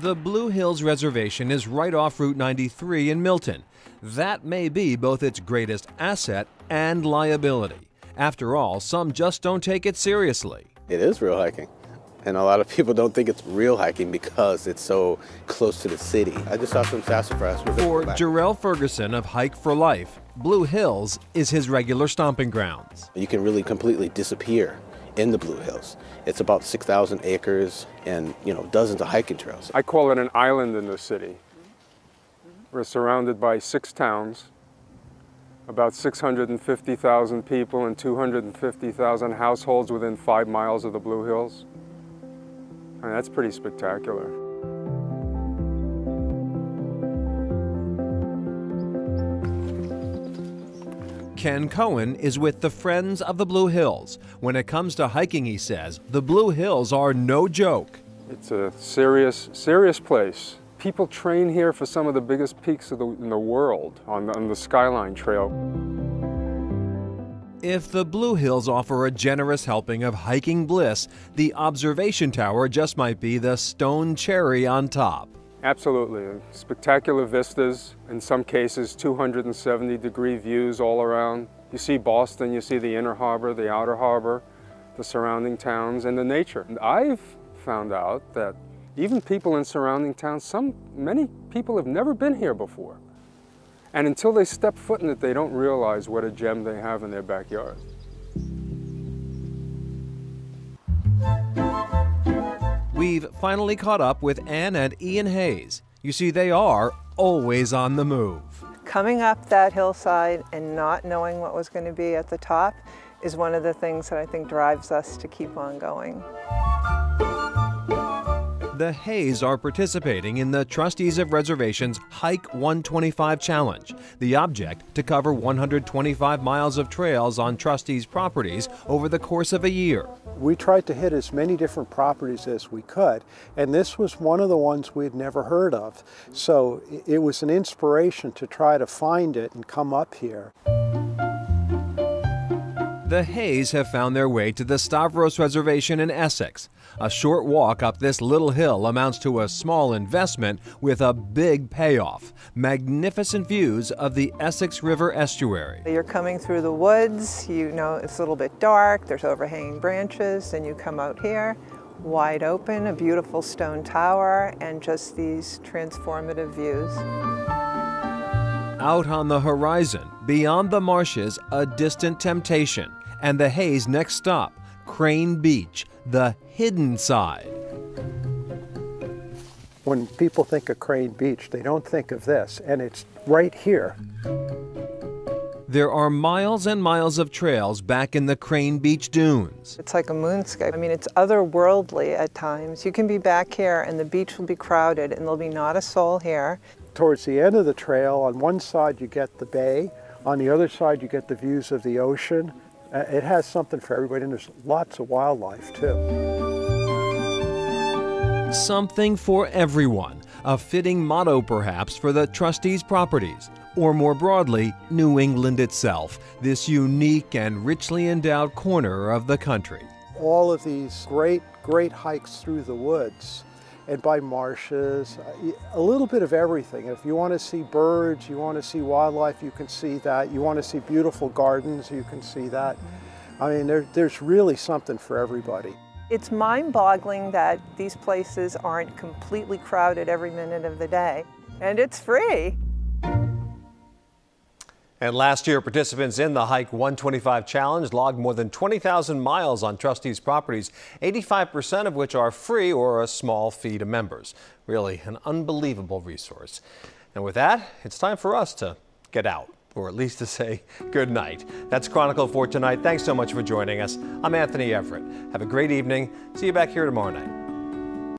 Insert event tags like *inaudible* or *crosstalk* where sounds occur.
The Blue Hills Reservation is right off Route 93 in Milton. That may be both its greatest asset and liability. After all, some just don't take it seriously. It is real hiking. And a lot of *laughs* people don't think it's real hiking because it's so close to the city. I just saw some sassafras. For Jarrell Ferguson of Hike for Life, Blue Hills is his regular stomping grounds. You can really completely disappear in the Blue Hills. It's about 6,000 acres and, you know, dozens of hiking trails. I call it an island in the city. We're surrounded by six towns, about 650,000 people and 250,000 households within five miles of the Blue Hills. I mean, that's pretty spectacular. Ken Cohen is with the Friends of the Blue Hills. When it comes to hiking, he says, the Blue Hills are no joke. It's a serious, serious place. People train here for some of the biggest peaks the, in the world on the, on the Skyline Trail. If the Blue Hills offer a generous helping of hiking bliss, the observation tower just might be the stone cherry on top. Absolutely. Spectacular vistas, in some cases 270 degree views all around. You see Boston, you see the inner harbor, the outer harbor, the surrounding towns, and the nature. And I've found out that even people in surrounding towns, some, many people have never been here before. And until they step foot in it, they don't realize what a gem they have in their backyard. We've finally caught up with Anne and Ian Hayes. You see, they are always on the move. Coming up that hillside and not knowing what was going to be at the top is one of the things that I think drives us to keep on going. The Hayes are participating in the Trustees of Reservations Hike 125 Challenge. The object to cover 125 miles of trails on trustees' properties over the course of a year. We tried to hit as many different properties as we could, and this was one of the ones we had never heard of. So it was an inspiration to try to find it and come up here. The Hayes have found their way to the Stavros Reservation in Essex. A short walk up this little hill amounts to a small investment with a big payoff. Magnificent views of the Essex River estuary. You're coming through the woods, you know it's a little bit dark, there's overhanging branches, and you come out here, wide open, a beautiful stone tower, and just these transformative views. Out on the horizon, beyond the marshes, a distant temptation and the Hayes' next stop, Crane Beach, the hidden side. When people think of Crane Beach, they don't think of this, and it's right here. There are miles and miles of trails back in the Crane Beach dunes. It's like a moonscape. I mean, it's otherworldly at times. You can be back here and the beach will be crowded and there'll be not a soul here. Towards the end of the trail, on one side you get the bay, on the other side you get the views of the ocean, Uh, it has something for everybody, and there's lots of wildlife too. Something for everyone. A fitting motto, perhaps, for the trustees' properties, or more broadly, New England itself, this unique and richly endowed corner of the country. All of these great, great hikes through the woods and by marshes, uh, a little bit of everything. If you want to see birds, you want to see wildlife, you can see that. You want to see beautiful gardens, you can see that. I mean, there, there's really something for everybody. It's mind-boggling that these places aren't completely crowded every minute of the day, and it's free. And last year, participants in the Hike 125 Challenge logged more than 20,000 miles on trustees' properties, 85% of which are free or a small fee to members. Really an unbelievable resource. And with that, it's time for us to get out, or at least to say *laughs* good night. That's Chronicle for tonight. Thanks so much for joining us. I'm Anthony Everett. Have a great evening. See you back here tomorrow night.